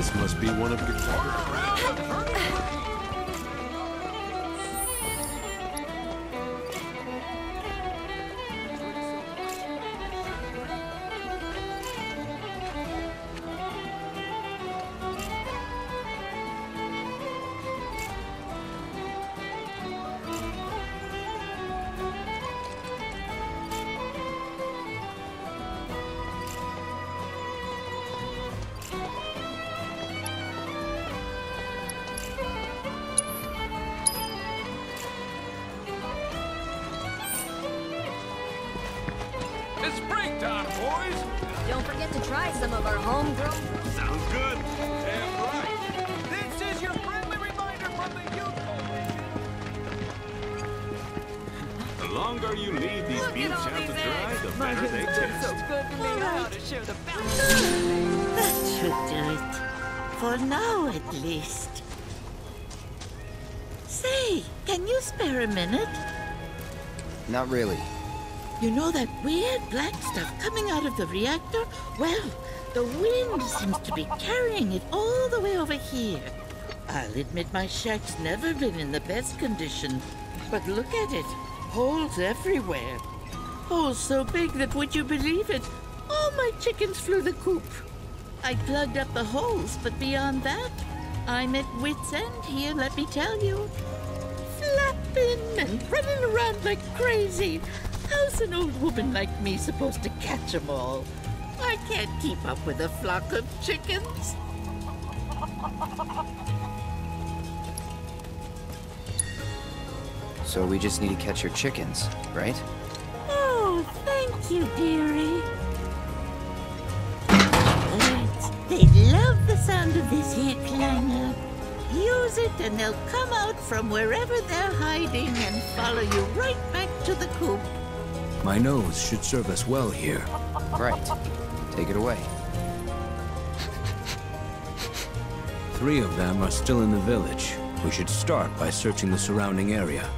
This must be one of your... boys! Don't forget to try some of our homegrown. Sounds good. Damn right. This is your friendly reminder from the Youth The longer you leave these Look at beets all out to dry, eggs. the better they taste. good to me. I ought to share the That should do it. For now, at least. Say, can you spare a minute? Not really. You know that weird black stuff coming out of the reactor? Well, the wind seems to be carrying it all the way over here. I'll admit my shack's never been in the best condition, but look at it. Holes everywhere. Holes so big that would you believe it? All my chickens flew the coop. I plugged up the holes, but beyond that, I'm at wit's end here, let me tell you. Flapping and running around like crazy. How's an old woman like me supposed to catch 'em all? I can't keep up with a flock of chickens. So we just need to catch your chickens, right? Oh, thank you, dearie. They love the sound of this here clanger. Use it and they'll come out from wherever they're hiding and follow you right back to the coop. My nose should serve us well here. Right. Take it away. Three of them are still in the village. We should start by searching the surrounding area.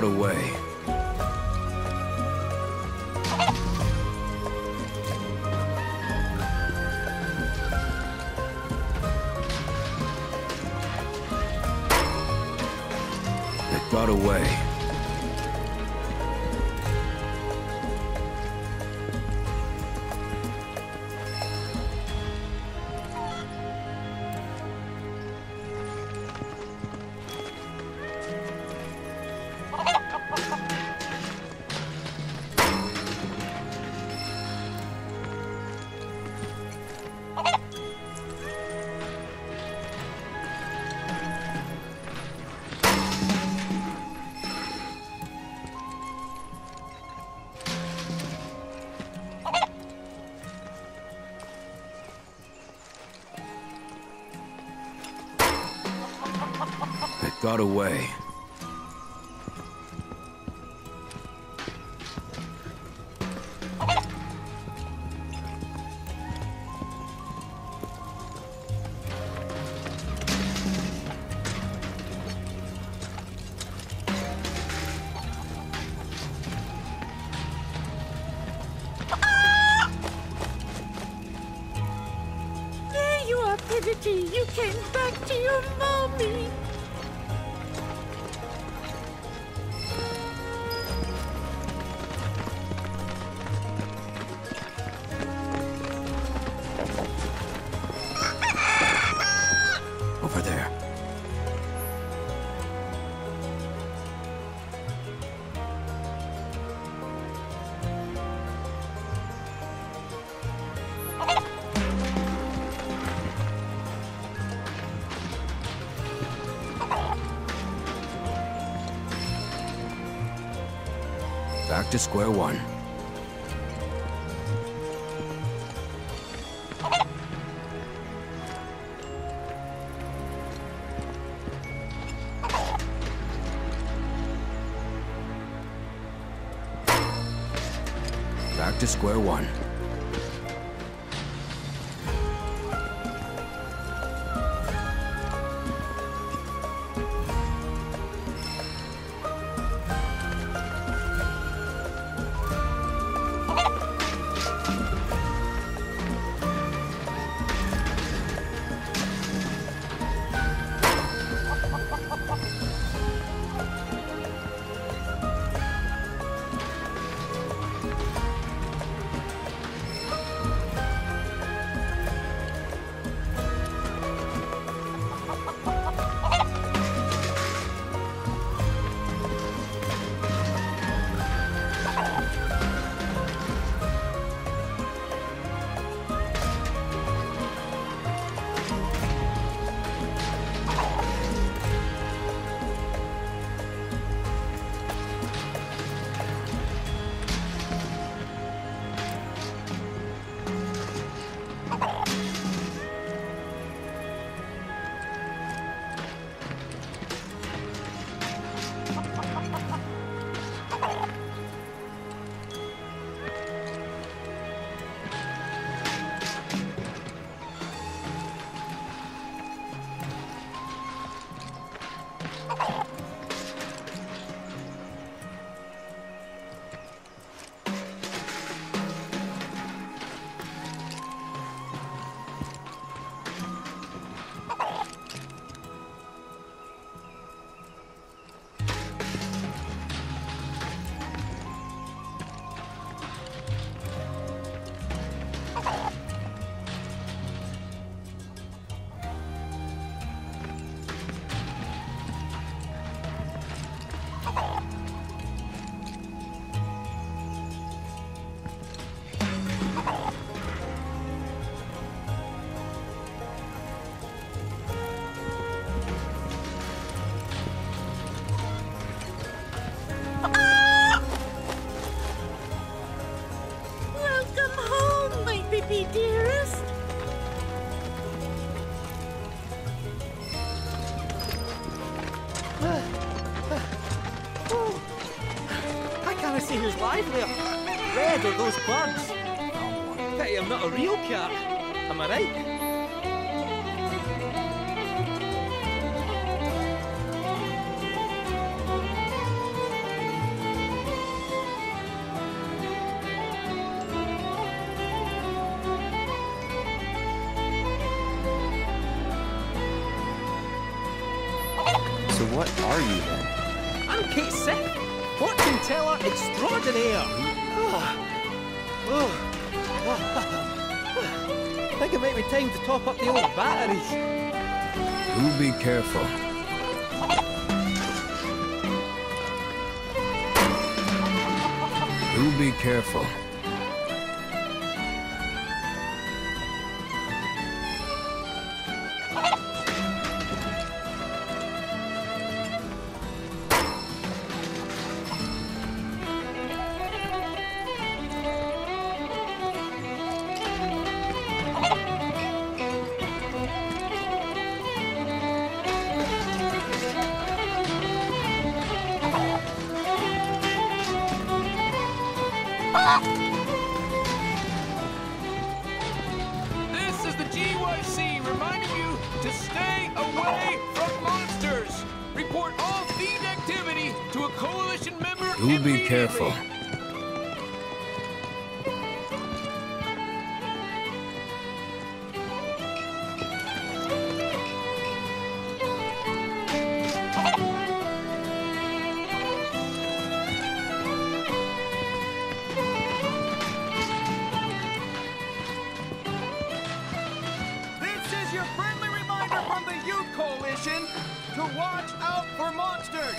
Got away. It got away. Got away. Back to square one. Back to square one. Bugs? Pity I'm not a real cat. Am I right? So what are you then? I'm Cait Sith, fortune teller extraordinaire. It might be time to top up the old batteries. Do be careful. Do be careful.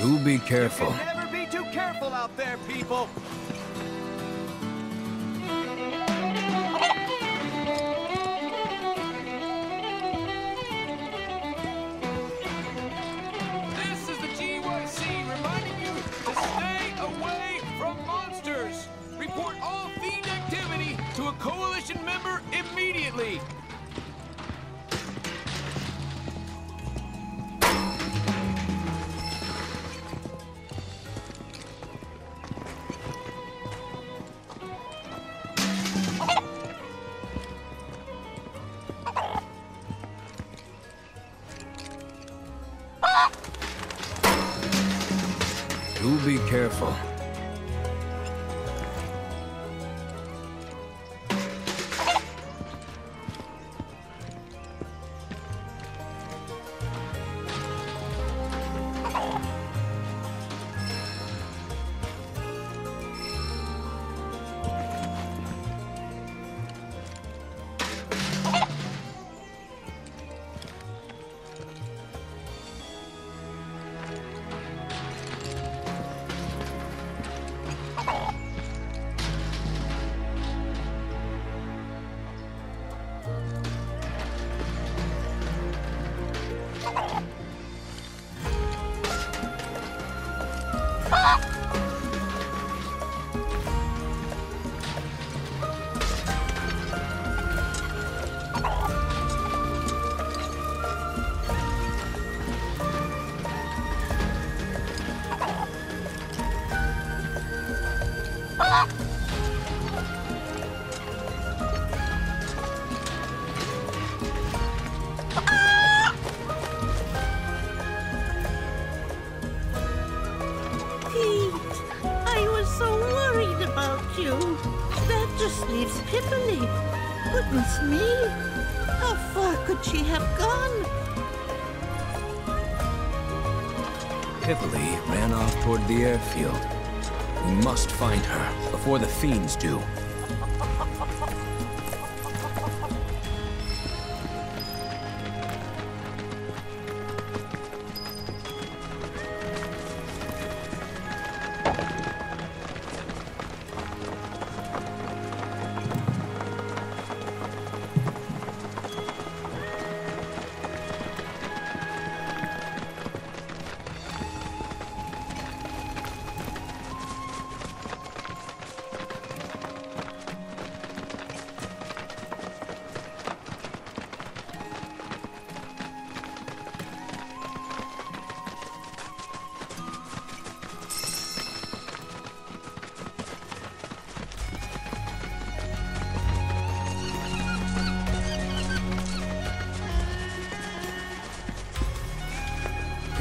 Do be careful. You can never be too careful out there, people. We must find her before the fiends do.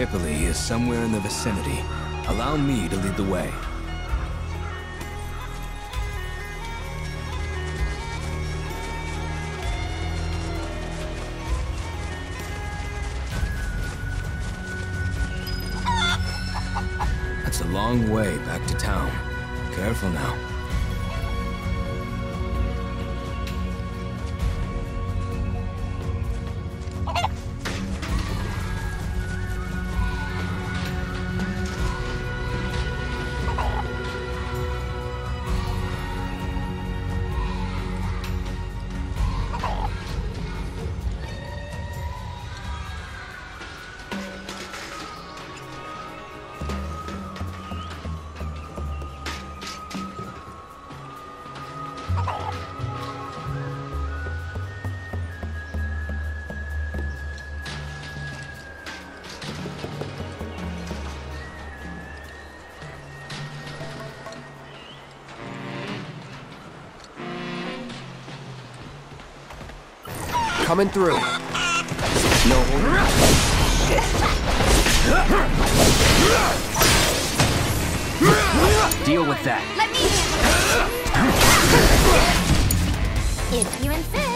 Pipoli is somewhere in the vicinity. Allow me to lead the way. That's a long way back to town. Careful now. Coming through. No Deal with that. Let me. if you insist.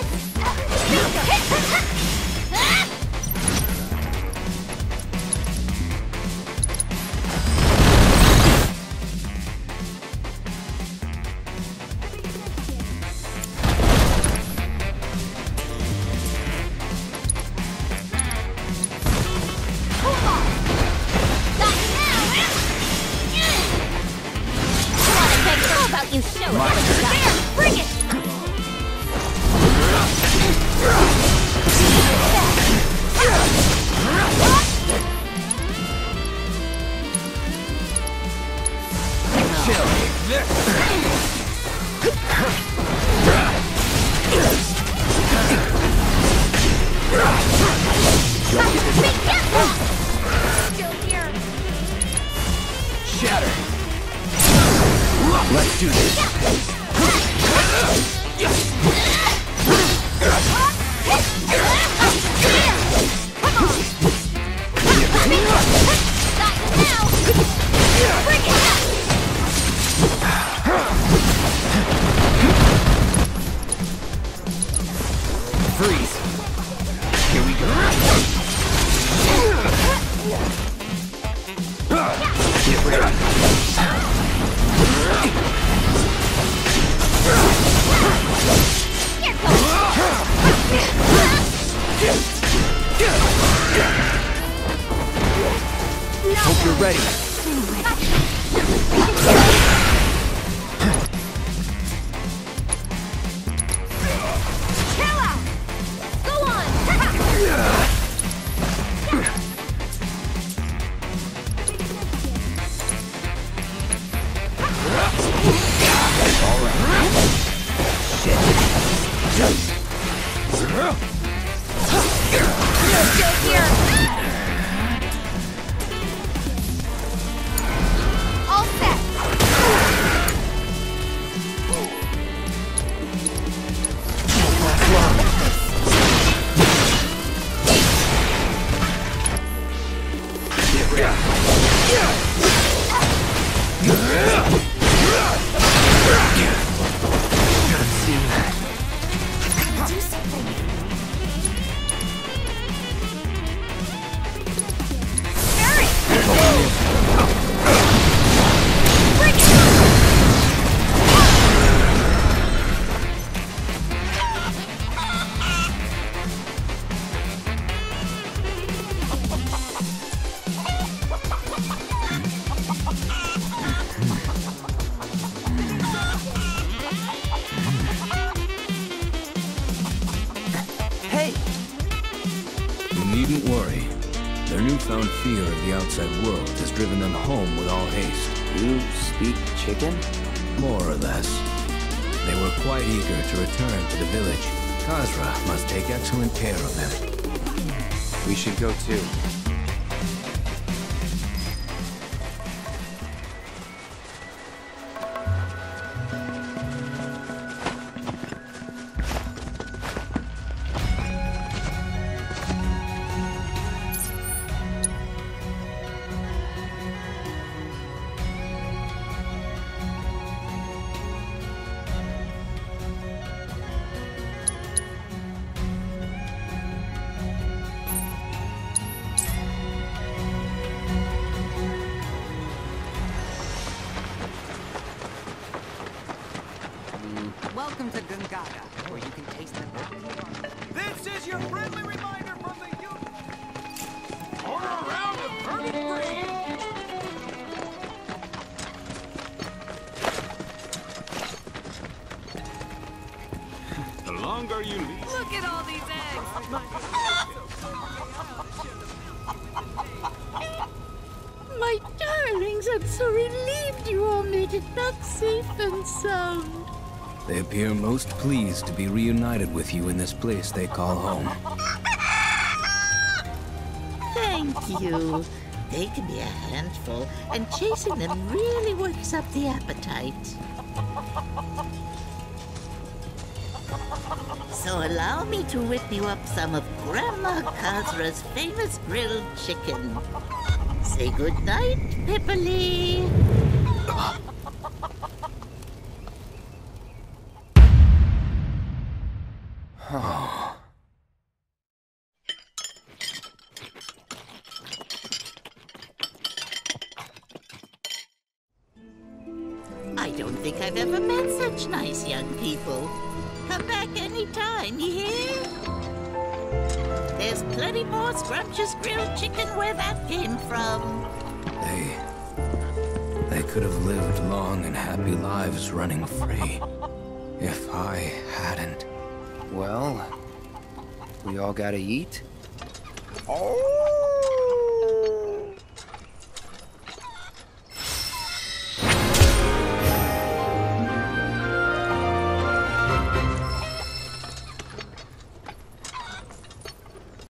Fear of the outside world has driven them home with all haste. You speak chicken? More or less. They were quite eager to return to the village. Kazra must take excellent care of them. We should go too. Welcome to Gongaga, They appear most pleased to be reunited with you in this place they call home. Thank you. They can be a handful, and chasing them really works up the appetite. So allow me to whip you up some of Grandma Kazra's famous grilled chicken. Say good night, Pipperly. I don't think I've ever met such nice young people. Come back anytime, you hear? There's plenty more scrumptious grilled chicken where that came from. They. They could have lived long and happy lives running free. If I hadn't. Well, we all gotta eat? Oh!